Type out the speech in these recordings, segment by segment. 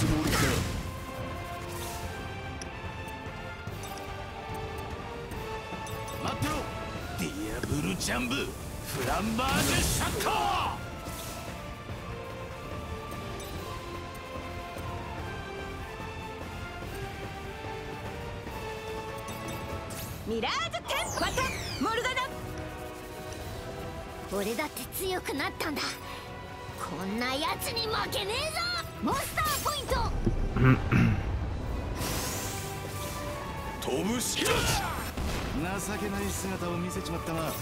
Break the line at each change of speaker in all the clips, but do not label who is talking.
つもりか
待って。ろディアブルジャンブフランバージュシャット。
ミラージュテンまたモルガナ俺だって強くなったんだ。こんなやつに負けねえぞ。モンスターポイント。
飛ぶし情けない姿を見せちまったな。まだ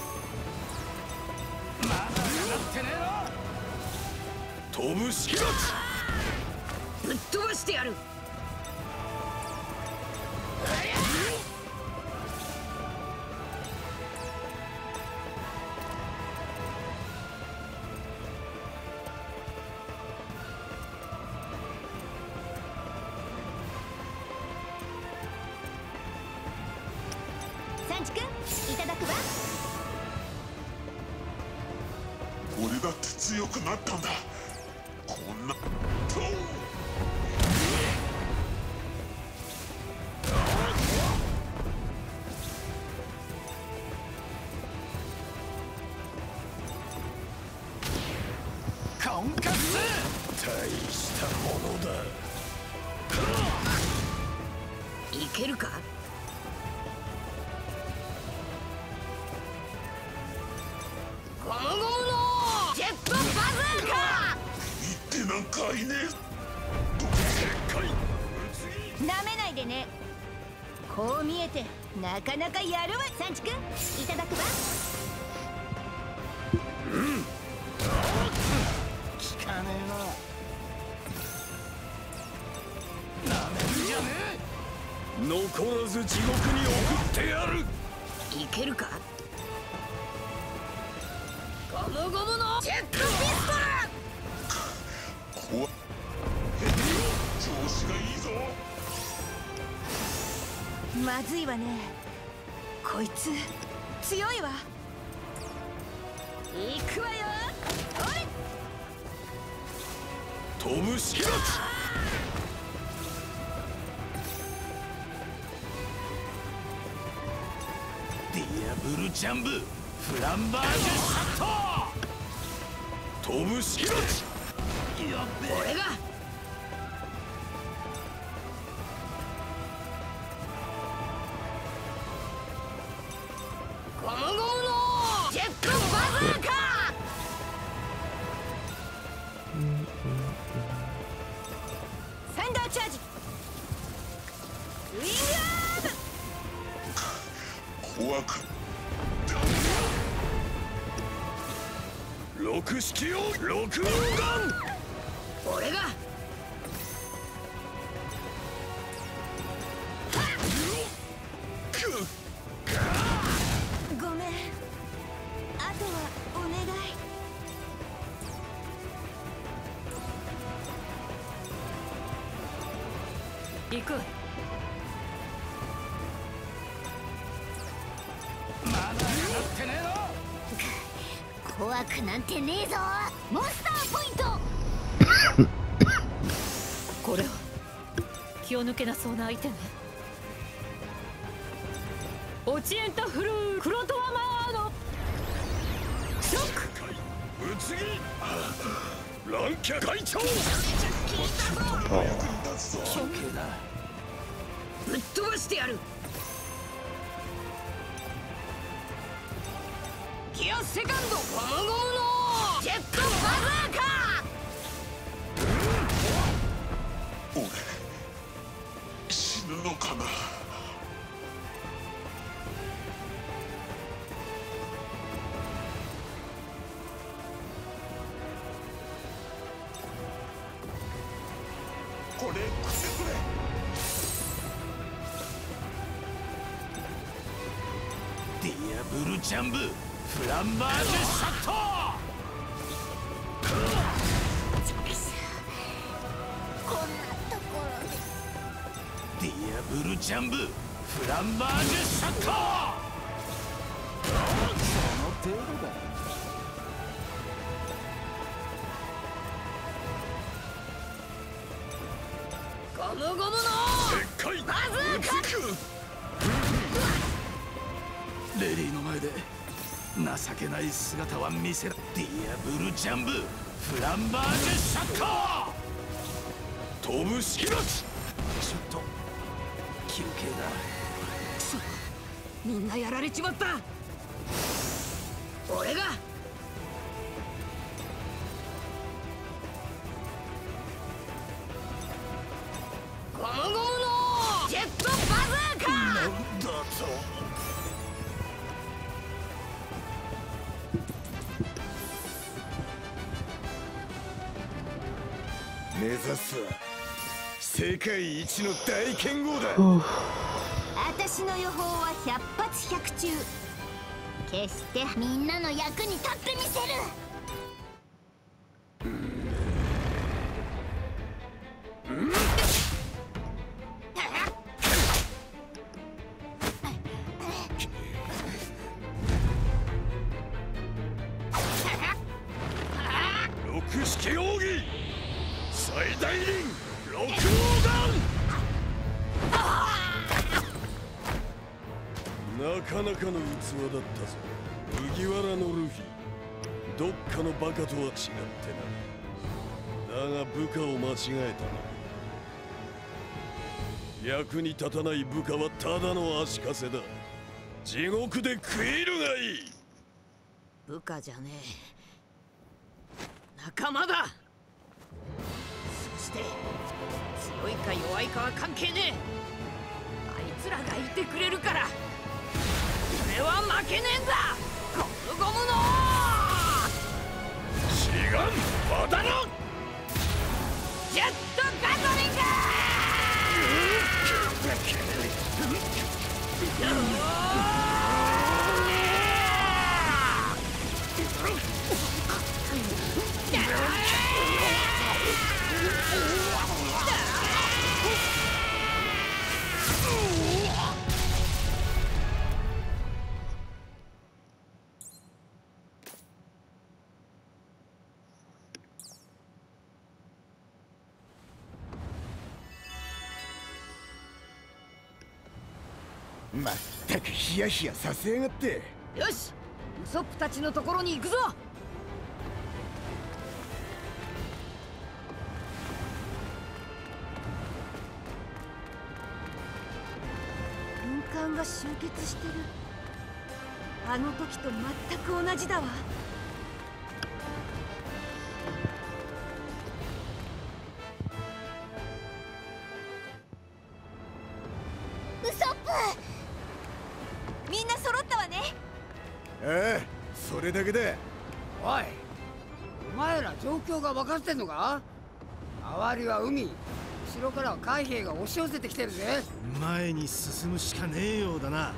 上がってねえの飛ぶし
ぶっ飛ばしてやるサンチ君いただくわ。
俺だって強くなったんだ。こんな。と
大したものだ
いけるかこう見えてなかなかやるわサンチ君。いただくわ。
聞かねえな。なめんじゃねえ。残らず地獄に送ってやる。
いけるか？ゴムゴムのジェットピストル。
怖っ。調子がいいぞ
まずいわね。こいつ強いわ。行くわよ。おい。
飛ぶしディアブルジャンブフランバージュシャット。飛ぶしやっべ
俺が
を六人弾
俺が。ごめん。あとはお願い。行く
ま
なんてねえぞ。モンスターポイント。
これは気を抜けなそうな相手ねオチエンタフルークロトワマーの。ショック。
うつぎランキャ会長。
ぶっ飛ばしてやる。ギアセカンド。ゴムゴムのジェットバズーカ
俺死ぬのかな。これくれくれ。
ディアブルジャンブフランバージュシャット。
で
ディアブルジャンブフランバージュシャットその程度だ。
ゴムゴムの
でっかい。
バズーカ
レディーの前で情けない姿は見せらディアブルジャンブフランバージュシャッカー。飛ぶ式のちちょっと休憩だ。
みんなやられちまった。俺が。ゴムゴムのジェットバズーカ
なんだと世界一の大剣豪だ。
私の予報は百発百中。決してみんなの役に立ってみせる
かの器だったぞ。麦わらのルフィ。どっかのバカとは違ってな。だが部下を間違えたな。役に立たない部下はただの足かせだ。地獄で食いるがいい。
部下じゃねえ。仲間だ。そして強いか弱いかは関係ねえ。あいつらがいてくれるから。俺は負けねえんだ！
まったくヒヤヒヤさせやがって。
よしウソップたちのところに行くぞ。
軍艦が集結してる。あの時と全く同じだわ。
が分かってんのか？周りは海。後ろからは海兵が押し寄せてきてるぜ。
前に進むしかねえようだな。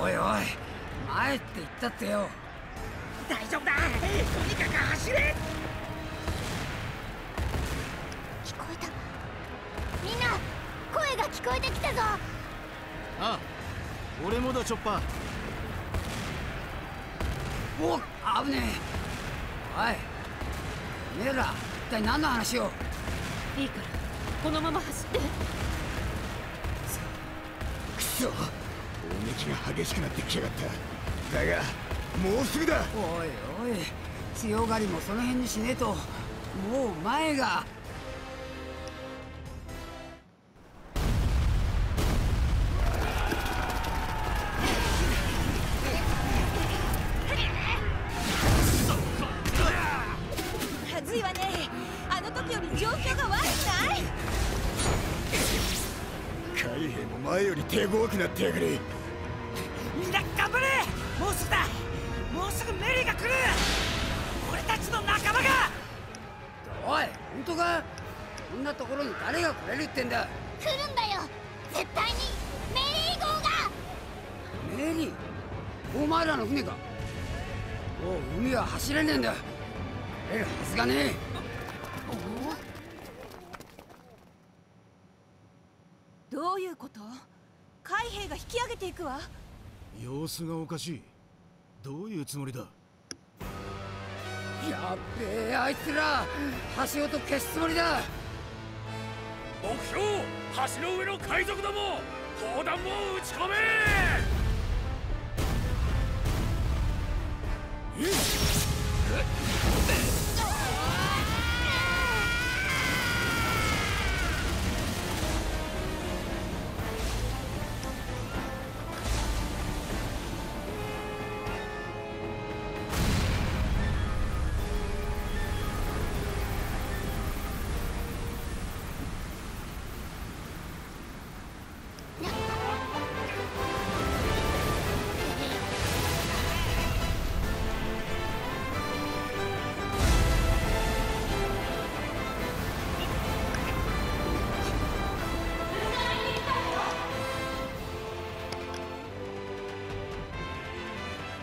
おいおい前って言ったってよ。大丈夫だ。とにかく走れ
みんな声が聞こえてきたぞ。
あ俺もだチョッパー。
お危ねえ。おいおめえら一体何の話を？
いいからこのまま走って。
くそ砲撃が激しくなってきやがった。だがもうすぐだ。
おいおい強がりもその辺にしねえと。もう前が
手強くなってやがる
みんな頑張れ！もうすぐだ！もうすぐメリーが来る！俺たちの仲間が！おい本当か？こんなところに誰が来れるってんだ？
来るんだよ！絶対に！メリー号が！
メリー？お前らの船か？もう海は走れねえんだ。来れるはずがねえ
どういうこと海兵が
引き上げていくわ。
様子がおかしい。どういうつもりだ？
やっべえあいつら。橋ごと消すつもりだ。
目標橋の上の海賊ども砲弾を撃ち込め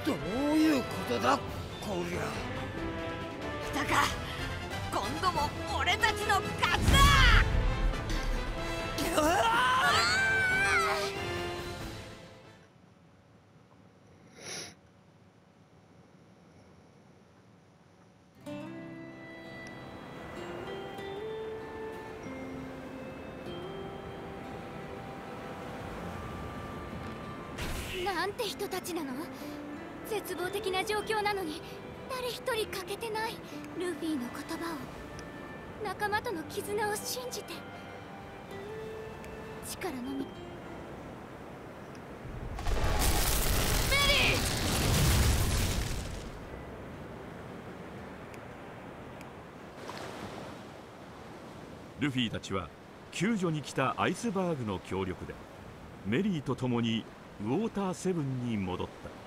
どういうことだこりゃ。
来たか今度も俺たちの勝ちだ！
なんて人たちなの？絶望的な状況なのに誰一人欠けてないルフィの言葉を仲間との絆を信じて力のみ。
ルフィたちは救助に来たアイスバーグの協力でメリーと共にウォーターセブンに戻った。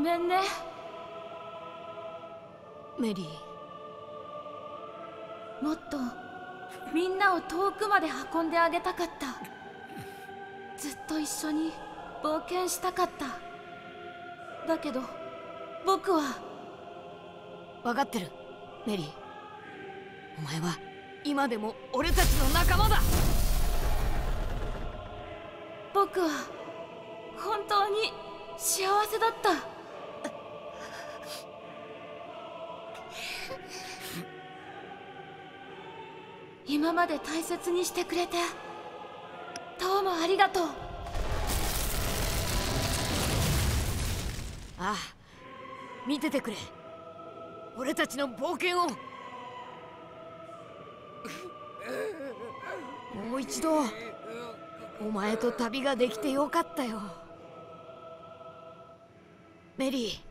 めんね。
メリー。
もっとみんなを遠くまで運んであげたかった。ずっと一緒に冒険したかった。だけど僕は。
分かってるメリー。お前は今でも俺たちの仲間だ。
僕は本当に幸せだった今まで大切にしてくれて。どうもありがとう。
ああ見ててくれ。俺たちの冒険を。もう一度お前と旅ができてよかったよ。メリー。